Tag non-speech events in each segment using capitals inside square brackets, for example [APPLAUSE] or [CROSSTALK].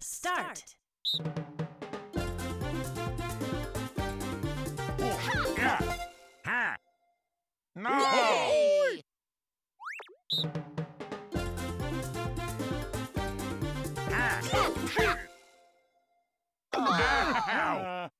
Start. Yeah. Ha. No. Yay! Ha. Ow.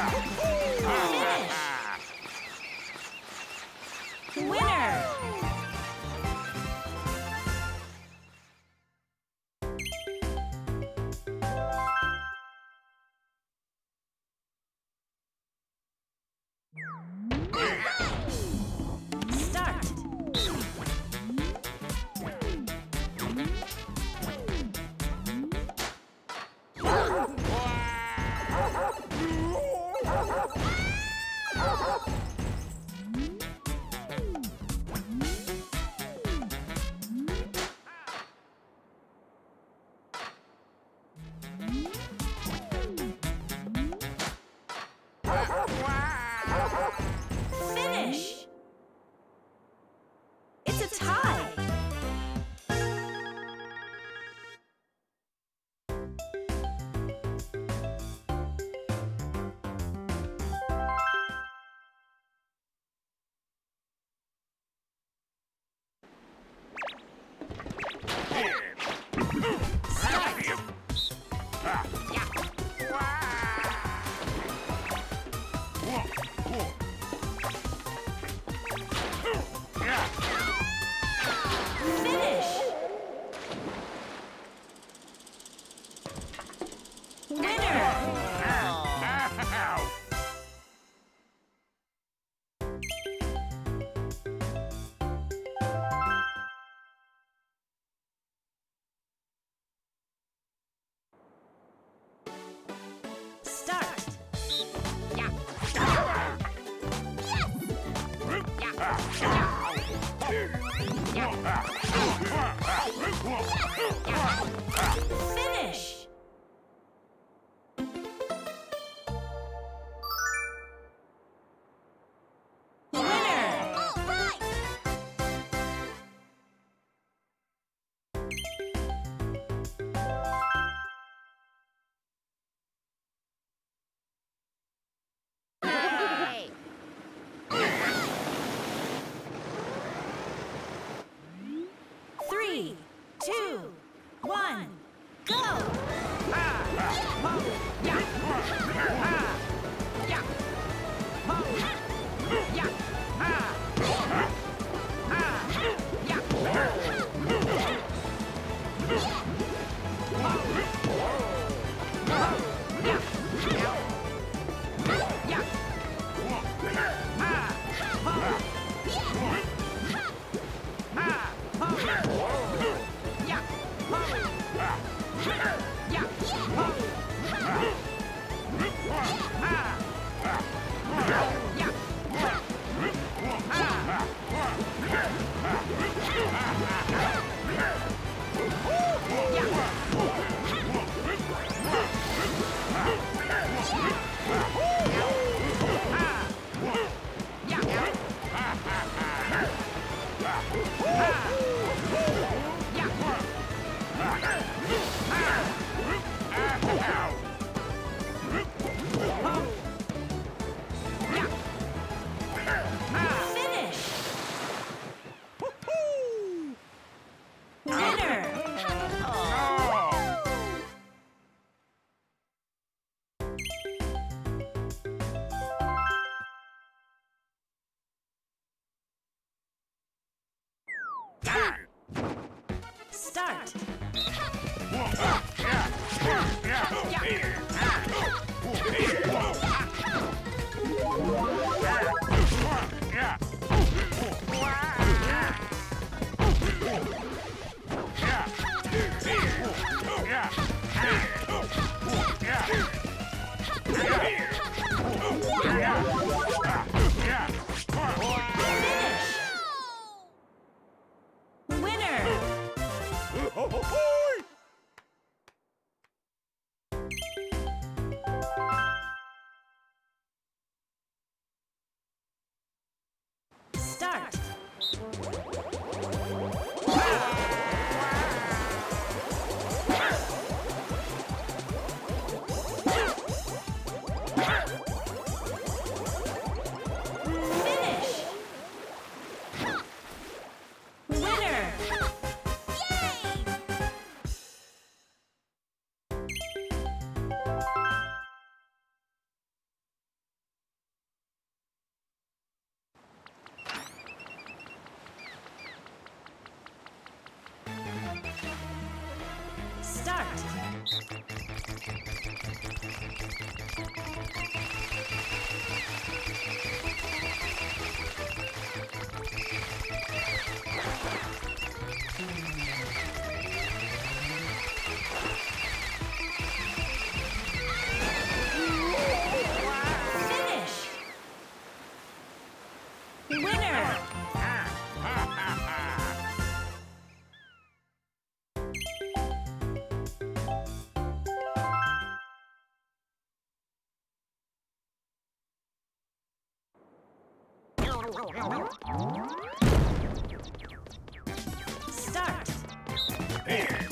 Winner. Yeah. Start. Finish.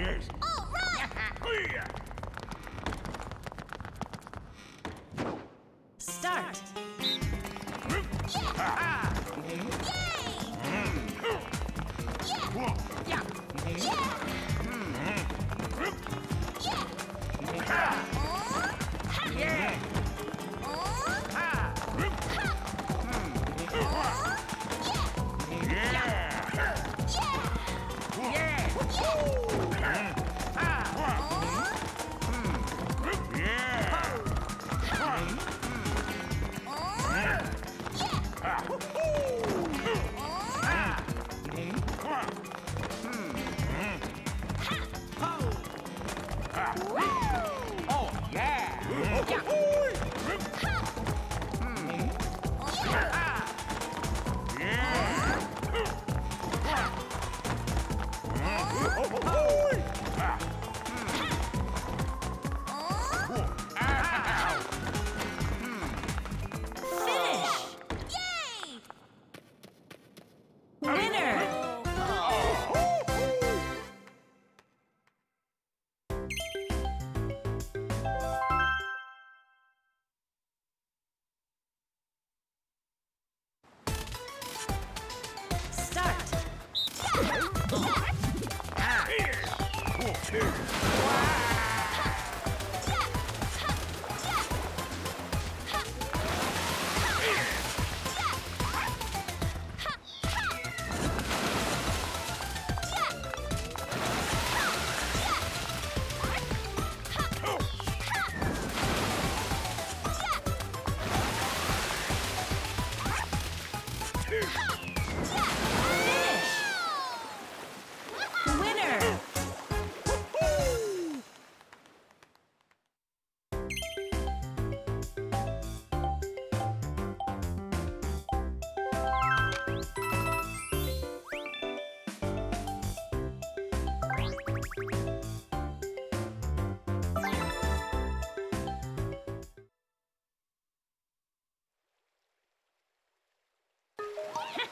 Yes. All right. Hiya! Start. Oh,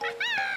Ha [LAUGHS] ha!